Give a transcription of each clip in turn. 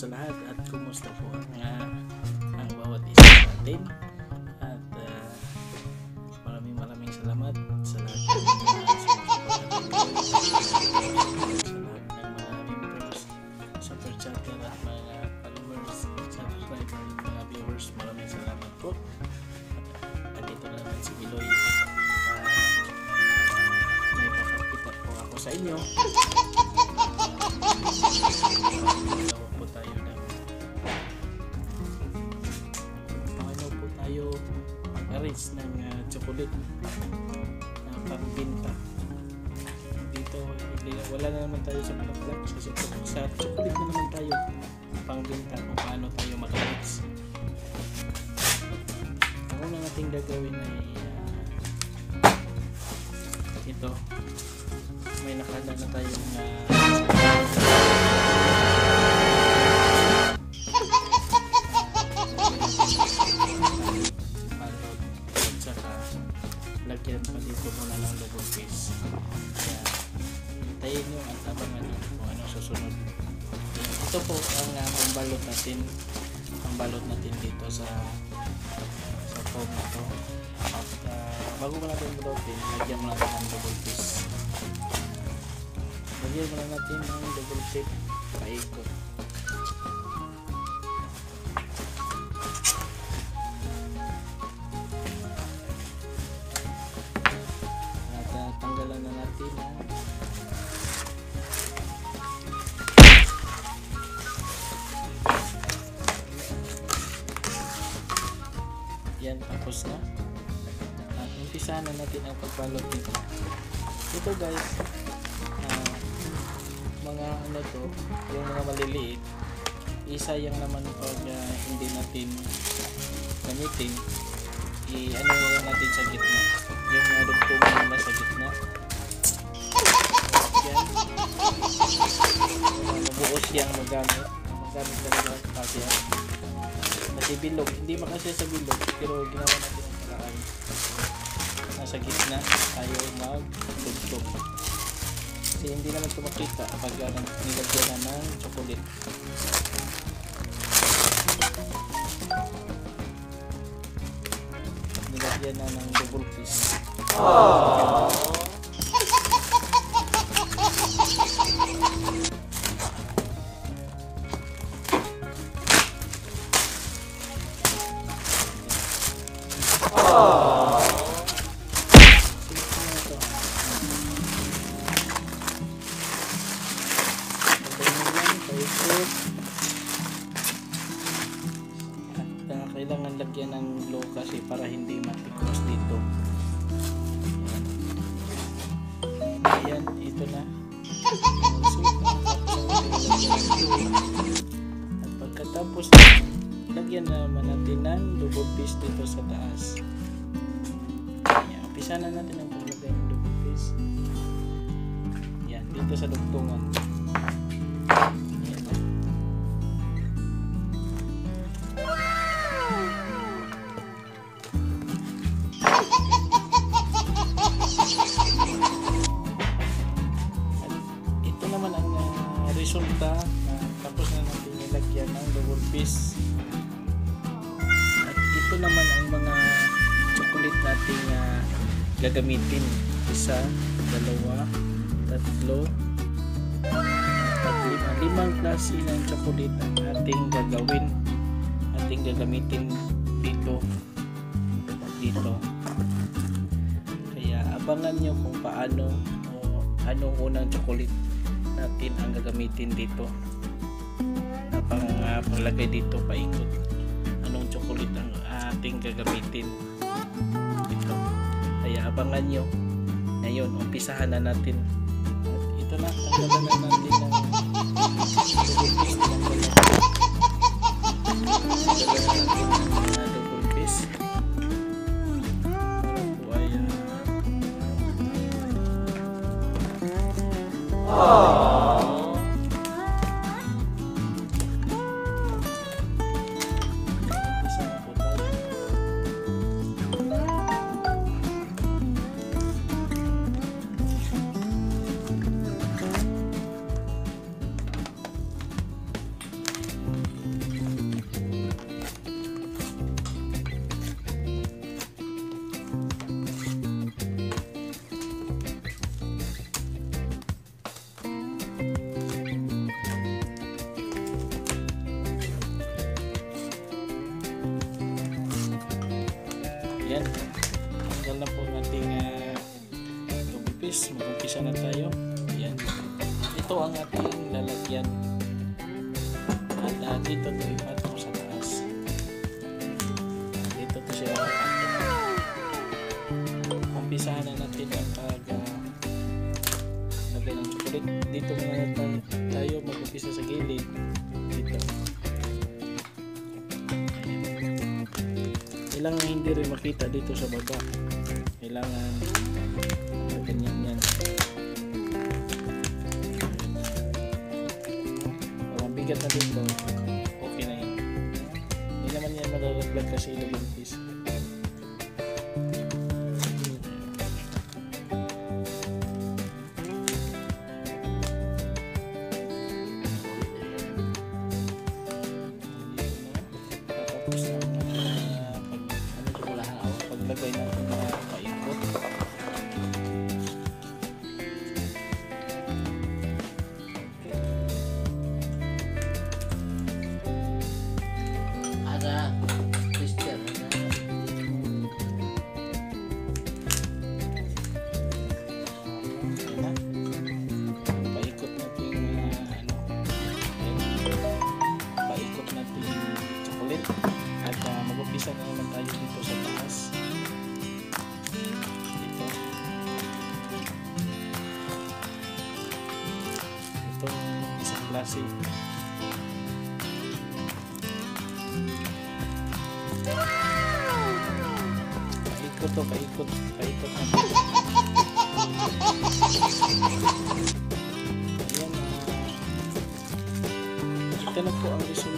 sa lahat at kumusta po ang, ah, ang bawat isa natin at ah, maraming maraming salamat sa lahat ng mga sa lahat ng mga mga viewers maraming salamat po. At na naman si Miloy Ah, may po ako sa inyo uh, chocolate na pangbinta dito wala na naman tayo sa bulaklak sa, chocolate, sa chocolate na naman tayo. Pangbinta kung paano tayo mag-arrange ang una nating gagawin ay ah, ito. May nakada na tayong uh, lagyan pa dito muna ng double piece kaya hintayin nyo at abangan nyo kung ano susunod. Ito po ang uh, pambalot natin. Pambalot natin dito sa sa foam na to. At uh, bago mo natin bulotin lagyan mo natin ng double piece lagyan mo natin ng double tip paikot umpisahan na natin ang pagbalot nito ito guys ah, mga ano to yung mga maliliit isayang naman pag ah, hindi natin gamitin. I-ano na natin sa gitna. Yung uh, dugtungan na sa gitna. Yan uh, mabuos yang magamit. Magamit talaga kasi kasi bilog. Hindi makasya sa bilog pero ginawa natin ang paraan nasa gitna tayo magdugtog kasi hindi naman ito makita pag nilagyan na ng chocolate. Nilagyan na ng double piece. Sige At pagkatapos lagyan na naman natin ng double piece dito sa taas. Ayan, umpisa na natin ang paglagay ng double piece. Yan, dito sa dugtungan. Ah, resulta natin nilagyan ng double piece. At ito naman ang mga chocolate nating ah, gagamitin. Isa, dalawa, tatlo, at lima. Limang klase ng chocolate ang ating gagawin. Ating gagamitin dito. Dito. Kaya abangan nyo kung paano o anong unang chocolate natin ang gagamitin dito. Uh, paglagay dito paikot. Anong chocolate ang ating gagamitin dito. Kaya abangan nyo. Ngayon, umpisahan na natin. At ito na, tanggalan na natin ng Ayan. Tanggal na po ang ating uh, tubipis. Mag-umpisa na tayo. Ayan. Ito ang ating lalagyan. At uh, dito ito ipat Kailangan hindi rin makita dito sa baba. Kailangan ganyan yan. Kung mabigat na dito, okay na yan. Hindi naman yan malalaglag kasi ilagay piece. Tapos Paikot to, paikot. Paikot natin. Ayan, ah, ito na po ang resulta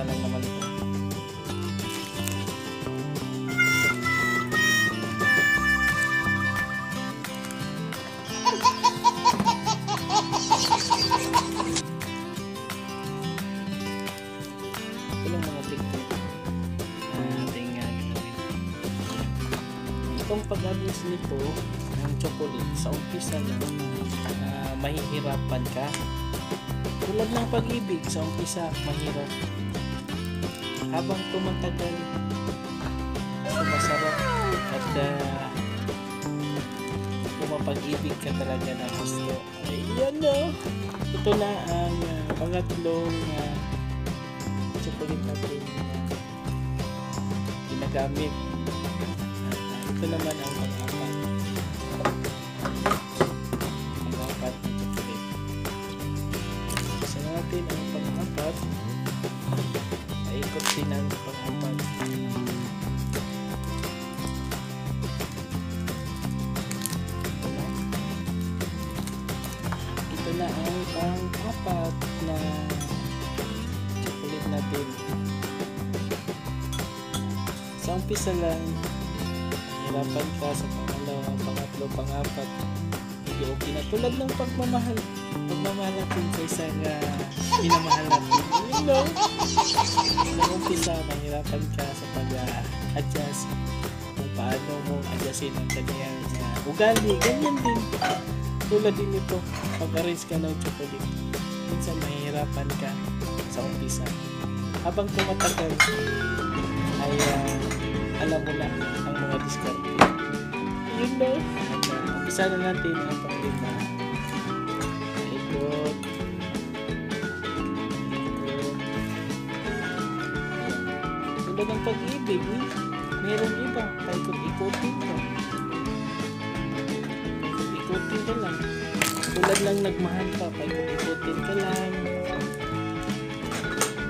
pangbenta lang naman ito. Ito lang mga technique na ating uh, gagawin. Itong pag-abis nito ng chocolate sa umpisa lang na mahihirapan ka. Tulad ng pag-ibig sa umpisa mahirap. Habang tumatagal, sumasarap at uh, pumapag-ibig ka talaga ng gusto. Ayan no! Ito na ang uh, pangatlong uh, chocolate natin na ginagamit. Uh, ito naman ang pang-apat. Pang-apat na chocolate. Isa na natin ang pang-apat. Pang-apat. Ito na. Ito na ang pang-apat na chocolate natin. Sa umpisa lang, hirapan ka sa pangalawa, pangatlo, pangapat. Okay na. Tulad ng pagmamahal. Pagmamahal natin sa isang uh, minamahal natin. You know? Sa umpisa, mahirapan ka sa pag-adjust kung paano mo adjustin ang kanyang uh, ugali. Ganyan din. Tulad din ito, pag-arrange ka ng chocolate. Minsan mahihirapan ka sa umpisa. Habang tumatagal, umpisa na natin ang panglima. Ikot. Tulad ng pag-ibig, eh. meron iba, paikot-ikotin ka. Paikot-ikotin ka lang. Tulad lang nagmahal ka, paikot-ikotin ka lang.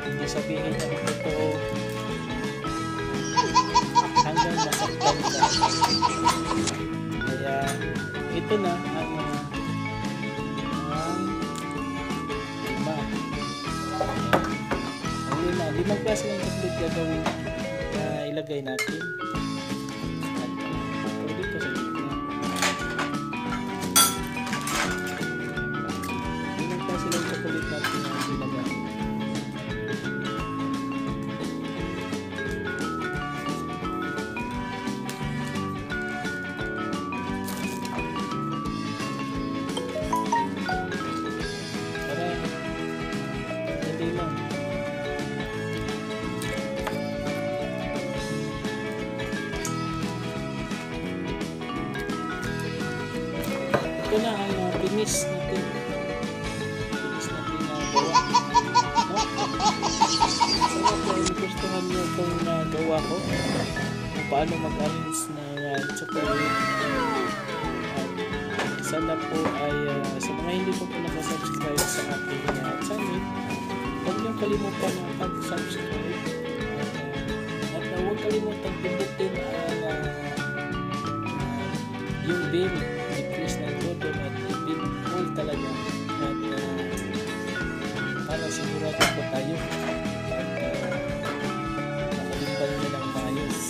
Hindi sabihin na ito na ang ang lima. Ang lima. Limang klase ng chocolate gagawin. Uh, ilagay natin. Ito na ang uh, binis natin. Binis natin na gawa. Sana po ay gustuhan niyo itong uh, gawa ko. Kung paano mag-arrange ng uh, chocolate. At sana po ay uh, sa mga hindi po po nakasubscribe sa aking uh, channel, huwag niyong kalimutan ang pag-subscribe. Uh, at uh, huwag kalimutan pindutin ang uh, uh, yung bell sigurado po tayo. At uh, nakalimbal nyo ng maayos.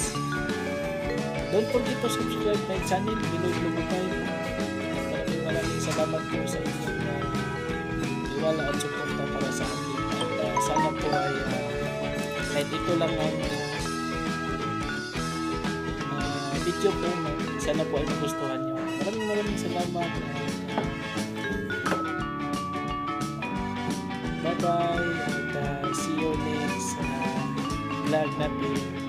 Don't forget to subscribe my channel Binoy Lugubay maraming maraming salamat po sa inyong uh, tiwala at suporta para sa akin at uh, sana po ay uh, kahit ito lang ang uh, video po sana po ay nagustuhan nyo. Maraming maraming salamat. at uh, Magnapy.